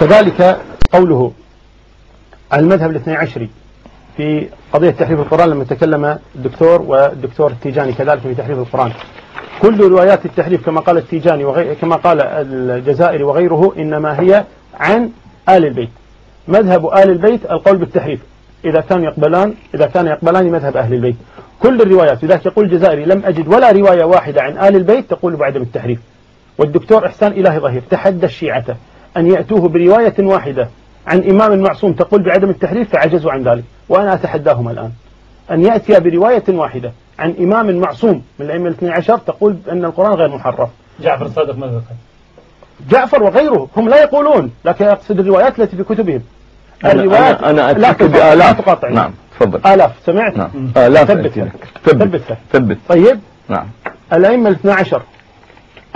كذلك قوله المذهب الاثني عشري في قضية تحريف القرآن لما تكلم الدكتور والدكتور التيجاني كذلك في تحريف القرآن. كل روايات التحريف كما قال التيجاني وغير كما قال الجزائري وغيره إنما هي عن آل البيت. مذهب آل البيت القول بالتحريف. إذا كانوا يقبلان إذا كان يقبلان مذهب أهل البيت. كل الروايات لذلك يقول الجزائري لم أجد ولا رواية واحدة عن آل البيت تقول بعدم التحريف. والدكتور إحسان إلهي ظهير تحدى الشيعة. أن يأتوه برواية واحدة عن إمام معصوم تقول بعدم التحريف فعجزوا عن ذلك. وأنا أتحداهم الآن. أن يأتي برواية واحدة عن إمام معصوم من الأئمة الاثني عشر تقول أن القرآن غير محرف. جعفر الصادق ماذا قال؟ جعفر وغيره هم لا يقولون لكن يقصد الروايات التي في كتبهم. الروايات أنا, أنا أتأكد بآلاف. تقاطعني نعم تفضل. آلاف سمعت؟ نعم. آلاف ثبت. ثبت. ثبت. طيب. نعم. الأئمة الاثنى عشر.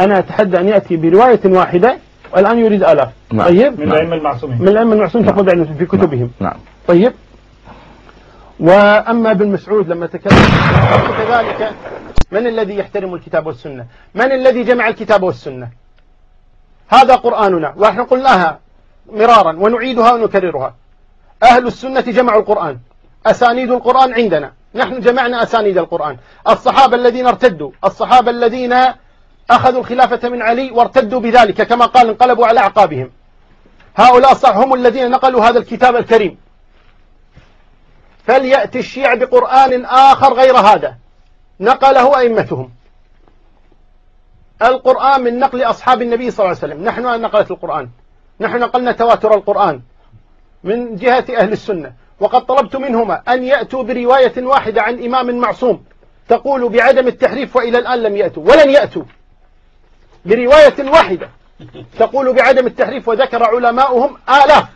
أنا أتحدى أن يأتي برواية واحدة والآن يريد آلاف. نعم. طيب. من الأئمة المعصومين. من الأئمة المعصومين تقول بعد في كتبهم. نعم. طيب. وأما ابن مسعود لما تكلم كذلك. من الذي يحترم الكتاب والسنة؟ من الذي جمع الكتاب والسنة؟ هذا قرآننا. ونحن قلناها مرارا ونعيدها ونكررها. أهل السنة جمعوا القرآن. أسانيد القرآن عندنا. نحن جمعنا أسانيد القرآن. الصحابة الذين ارتدوا الصحابة الذين أخذوا الخلافة من علي وارتدوا بذلك كما قال انقلبوا على أعقابهم. هؤلاء صح هم الذين نقلوا هذا الكتاب الكريم. فليأتي الشيع بقرآن آخر غير هذا. نقله أئمتهم. القرآن من نقل أصحاب النبي صلى الله عليه وسلم. نحن نقلت القرآن. نحن نقلنا تواتر القرآن من جهة أهل السنة. وقد طلبت منهما أن يأتوا برواية واحدة عن إمام معصوم. تقول بعدم التحريف وإلى الآن لم يأتوا. ولن يأتوا. برواية واحدة تقول بعدم التحريف وذكر علماؤهم آلاف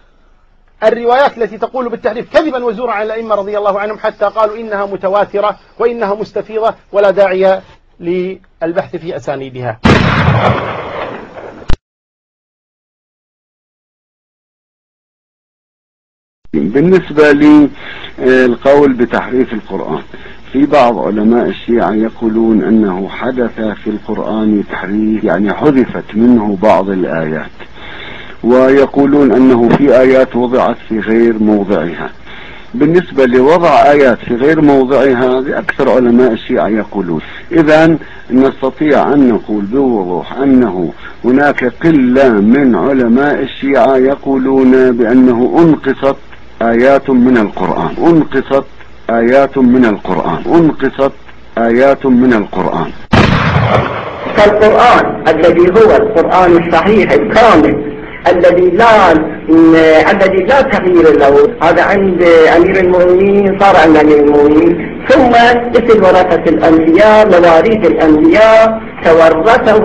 الروايات التي تقول بالتحريف كذبا وزورا على الأئمة رضي الله عنهم حتى قالوا إنها متواترة وإنها مستفيضة ولا داعي للبحث في أسانيدها. بالنسبة للقول بتحريف القرآن. في بعض علماء الشيعة يقولون أنه حدث في القرآن تحريف يعني حذفت منه بعض الآيات ويقولون أنه في آيات وضعت في غير موضعها. بالنسبة لوضع آيات في غير موضعها أكثر علماء الشيعة يقولون. إذا نستطيع أن نقول بوضوح أنه هناك قلة من علماء الشيعة يقولون بأنه أنقصت آيات من القرآن أنقصت آيات من القرآن. أنقصت آيات من القرآن. فالقرآن الذي هو القرآن الصحيح الكامل الذي لا الذي لا تغيير له. هذا عند أمير المؤمنين صار عند أمير المؤمنين. ثم مثل ورثة الأنبياء مواريث الأنبياء تورثه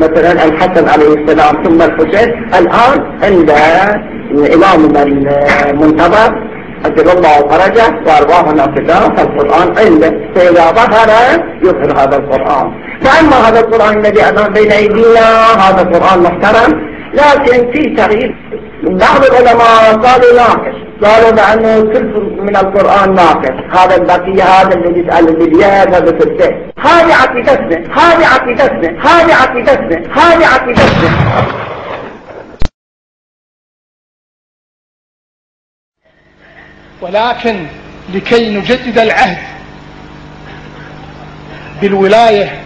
مثلا الحسن عليه السلام ثم الحسين. الآن عند إمامنا المنتظر. الله فرجه وأرواحنا فداه فالقرآن عنده فإذا ظهر يظهر هذا القرآن. فأما هذا القرآن الذي أمام بين أيدينا هذا القرآن محترم. لكن في تغيير. بعض العلماء قالوا ناقص قالوا بأنه كل من القرآن ناقص. هذا البقية هذا اللي يسأل البديات هذا في هذه عقيدتنا هذه عقيدتنا هذه عقيدتنا هذه عقيدتنا. ولكن لكي نجدد العهد بالولاية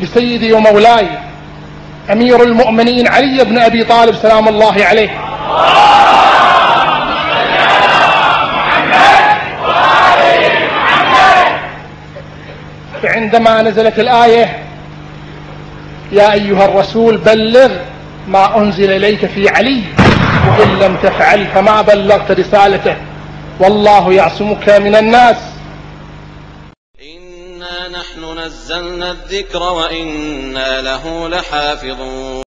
لسيدي ومولاي أمير المؤمنين علي بن أبي طالب سلام الله عليه. فعندما نزلت الآية يا أيها الرسول بلغ ما أنزل إليك في علي وإن لم تفعل فما بلغت رسالته. والله يعصمك من الناس. إنا نحن نزلنا الذكر وإنا له لحافظون.